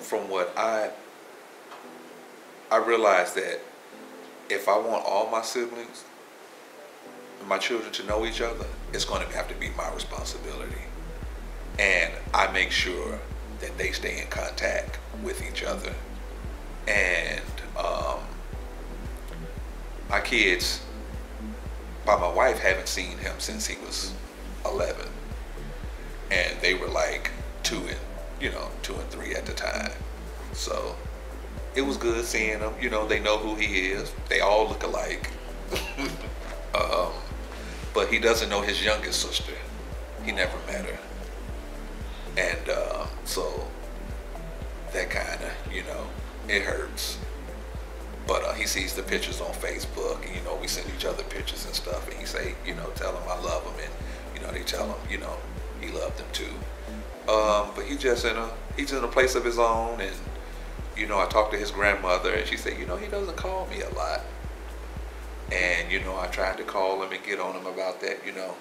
From what I I realized that if I want all my siblings, and my children to know each other, it's going to have to be my responsibility. And I make sure that they stay in contact with each other. And um, my kids, by my wife, haven't seen him since he was 11. And they were like two and, you know, two and three at the time. So it was good seeing them. You know, they know who he is. They all look alike. um, but he doesn't know his youngest sister. He never met her. And uh, so that kind of, you know, it hurts. But uh, he sees the pictures on Facebook, and you know, we send each other pictures and stuff. And he say, you know, tell him I love him, and you know, they tell him, you know, he loved them too. Um, but he just in a he's in a place of his own, and you know, I talked to his grandmother, and she said, you know, he doesn't call me a lot. And you know, I tried to call him and get on him about that. You know,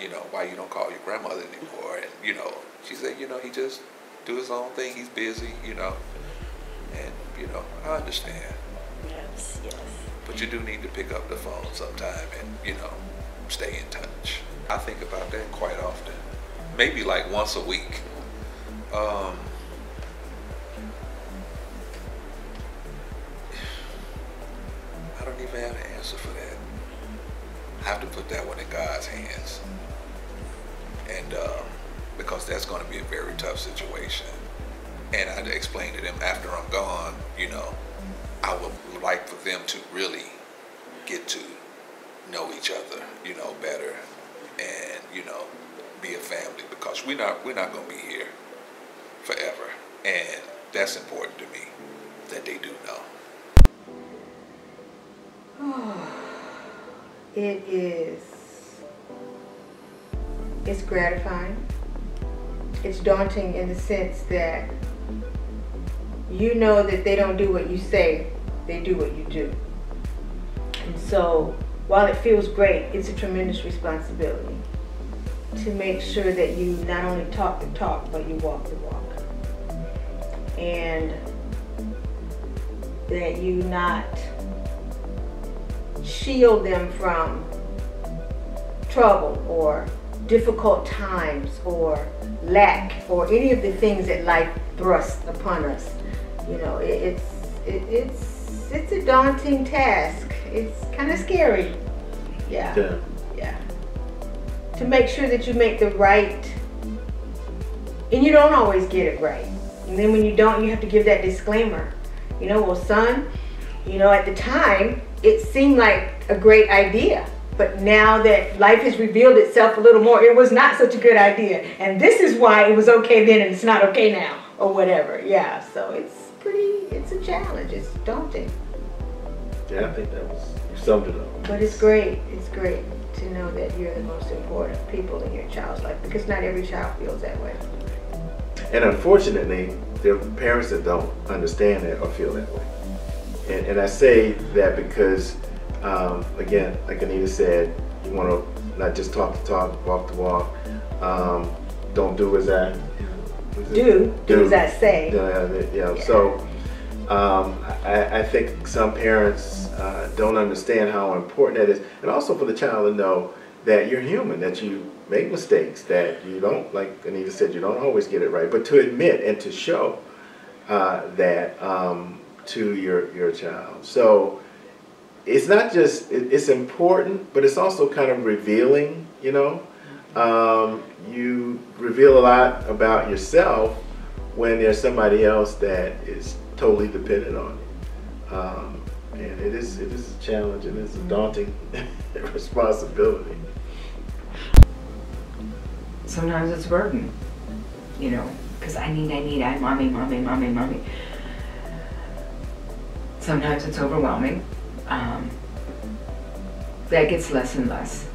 you know, why you don't call your grandmother anymore? And you know, she said, you know, he just do his own thing. He's busy. You know, and you know, I understand. Yes. But you do need to pick up the phone sometime and, you know, stay in touch. I think about that quite often. Maybe like once a week. Um, I don't even have an answer for that. I have to put that one in God's hands. And um, because that's going to be a very tough situation. And I explained to them after I'm gone, you know, I like for them to really get to know each other, you know, better, and you know, be a family because we're not we're not gonna be here forever, and that's important to me that they do know. It is. It's gratifying. It's daunting in the sense that you know that they don't do what you say, they do what you do. And so, while it feels great, it's a tremendous responsibility to make sure that you not only talk the talk, but you walk the walk. And that you not shield them from trouble or difficult times or lack or any of the things that life thrusts upon us. You know, it, it's it, it's it's a daunting task. It's kind of scary. Yeah. Yeah. Yeah. To make sure that you make the right, and you don't always get it right. And then when you don't, you have to give that disclaimer. You know, well, son, you know, at the time, it seemed like a great idea. But now that life has revealed itself a little more, it was not such a good idea. And this is why it was okay then and it's not okay now, or whatever. Yeah, so it's pretty, it's a challenge. It's daunting. Yeah, I think that was, you summed it up. But it's great. It's great to know that you're the most important people in your child's life because not every child feels that way. And unfortunately, there are parents that don't understand that or feel that way. And, and I say that because, um, again, like Anita said, you want to not just talk the talk, walk the walk. Um, don't do as I was it? Do, do as I say. Yeah, yeah. So um, I, I think some parents uh, don't understand how important that is, and also for the child to know that you're human, that you make mistakes, that you don't, like Anita said, you don't always get it right, but to admit and to show uh, that um, to your your child. So it's not just it, it's important, but it's also kind of revealing. You know, um, you reveal a lot about yourself when there's somebody else that is totally dependent on you. Um, and it is it is a challenge and it's a daunting responsibility. Sometimes it's a burden, you know, because I need, I need, I mommy, mommy, mommy, mommy. Sometimes it's overwhelming. Um, that gets less and less,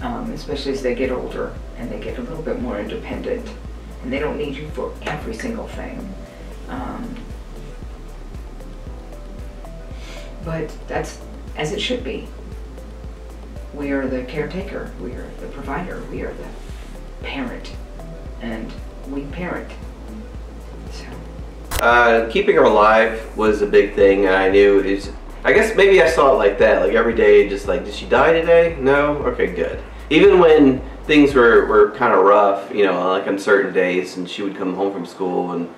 um, especially as they get older and they get a little bit more independent and they don't need you for every single thing. Um, but that's as it should be. We are the caretaker, we are the provider, we are the parent, and we parent. So, Uh, keeping her alive was a big thing. I knew is. I guess maybe I saw it like that. Like every day, just like, did she die today? No. Okay, good. Even when things were, were kind of rough, you know, like on certain days, and she would come home from school and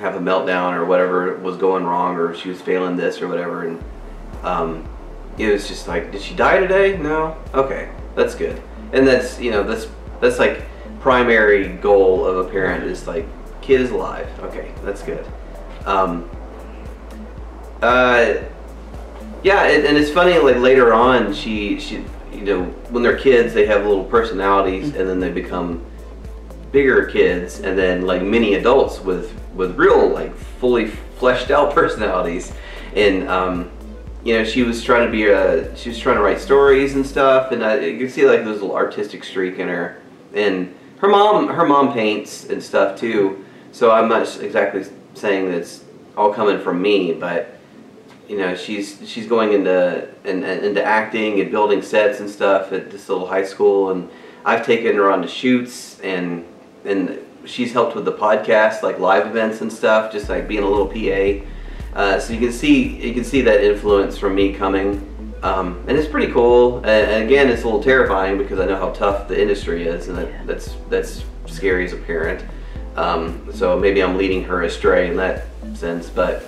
have a meltdown or whatever was going wrong, or she was failing this or whatever, and um, it was just like, did she die today? No. Okay, that's good. And that's you know that's that's like primary goal of a parent is like kid is alive. Okay, that's good. Um, uh, yeah, and, and it's funny. Like later on, she she you know when they're kids, they have little personalities, and then they become bigger kids, and then like mini adults with with real like fully fleshed out personalities. And um, you know, she was trying to be a she was trying to write stories and stuff, and I, you can see like this little artistic streak in her. And her mom her mom paints and stuff too. So I'm not exactly saying that it's all coming from me, but you know she's she's going into and into acting and building sets and stuff at this little high school and I've taken her on to shoots and and she's helped with the podcast like live events and stuff just like being a little PA uh, so you can see you can see that influence from me coming um, and it's pretty cool and, and, again it's a little terrifying because I know how tough the industry is and that, that's that's scary as a parent um, so maybe I'm leading her astray in that sense but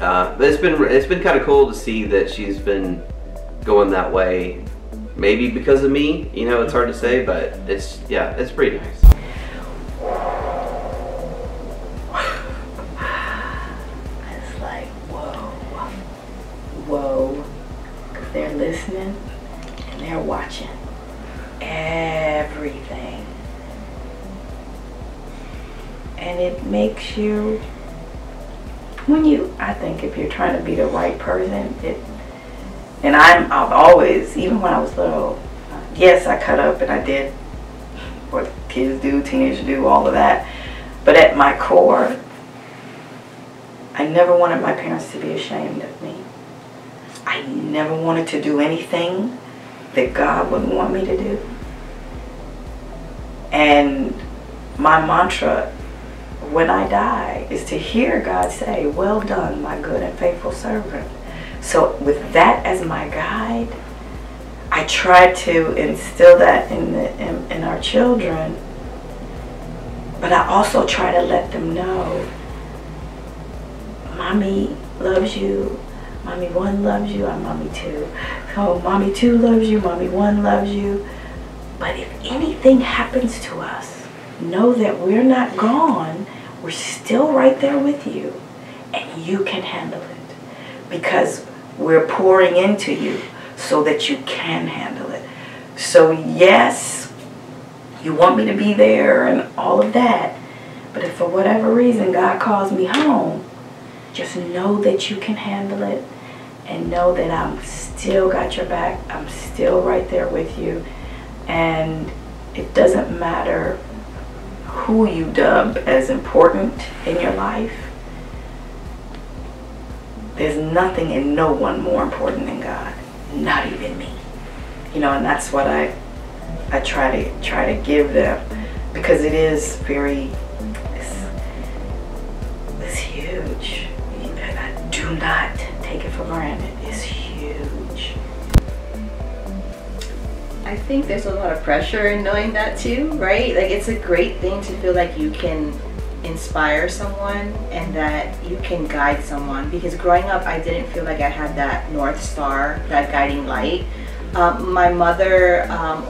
uh, but it's been it's been kind of cool to see that she's been going that way. Maybe because of me, you know, it's hard to say, but it's yeah, it's pretty nice. Watching everything, and it makes you when you i think if you're trying to be the right person it and i'm i've always even when i was little yes i cut up and i did what kids do teenagers do all of that. But at my core i never wanted my parents to be ashamed of me. I never wanted to do anything that god wouldn't want me to do and my mantra when I die is to hear God say, Well done, my good and faithful servant. So, with that as my guide, I try to instill that in, the, in, in our children, but I also try to let them know Mommy loves you, Mommy one loves you, I'm Mommy two. So, Mommy two loves you, Mommy one loves you. But if anything happens to us, know that we're not gone we're still right there with you and you can handle it because we're pouring into you so that you can handle it. So, yes, you want me to be there and all of that, but if for whatever reason God calls me home, just know that you can handle it and know that I'm still got your back. I'm still right there with you. And it doesn't matter who you dub as important in your life, there's nothing and no one more important than God. Not even me. You know, and that's what I I try to try to give them because it is very not take it for granted. It's huge. I think there's a lot of pressure in knowing that too, right? Like it's a great thing to feel like you can inspire someone and that you can guide someone because growing up I didn't feel like I had that north star, that guiding light. Um, my mother um,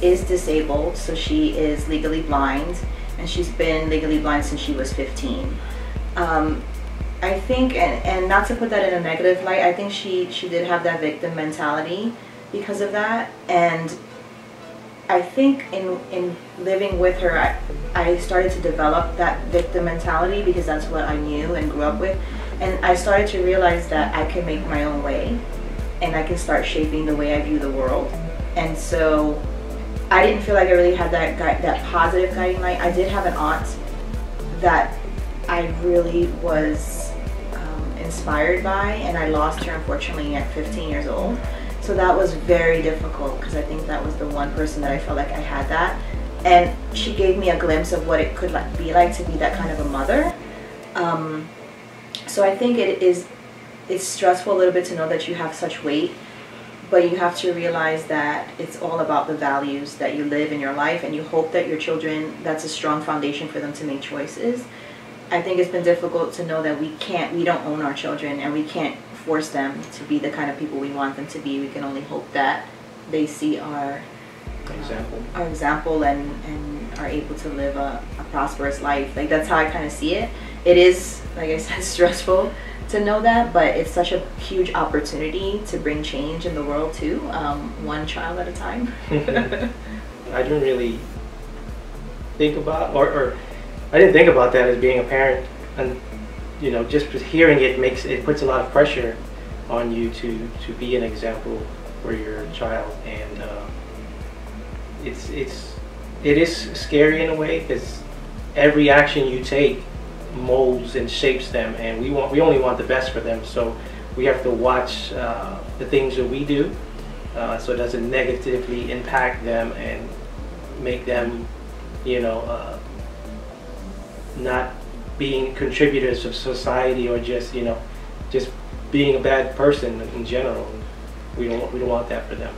is disabled, so she is legally blind and she's been legally blind since she was 15. Um, I think, and, and not to put that in a negative light, I think she, she did have that victim mentality because of that. And I think in, in living with her, I, I started to develop that victim mentality because that's what I knew and grew up with. And I started to realize that I can make my own way and I can start shaping the way I view the world. And so I didn't feel like I really had that that positive guiding light. I did have an aunt that I really was inspired by, and I lost her unfortunately at 15 years old. So that was very difficult because I think that was the one person that I felt like I had that. And she gave me a glimpse of what it could like, be like to be that kind of a mother. Um, so I think it is it's stressful a little bit to know that you have such weight, but you have to realize that it's all about the values that you live in your life, and you hope that your children that's a strong foundation for them to make choices. I think it's been difficult to know that we can't, we don't own our children, and we can't force them to be the kind of people we want them to be. We can only hope that they see our Example. our example and, and are able to live a, a prosperous life. Like that's how I kind of see it. It is, like I said, stressful to know that, but it's such a huge opportunity to bring change in the world too, um, one child at a time. I didn't really think about, or, or I didn't think about that as being a parent, and you know, just hearing it makes it puts a lot of pressure on you to to be an example for your child, and uh, it's it's it is scary in a way because every action you take molds and shapes them, and we want we only want the best for them, so we have to watch uh, the things that we do uh, so it doesn't negatively impact them and make them, you know, uh, not being contributors of society or just, you know, just being a bad person in general. We don't, we don't want that for them.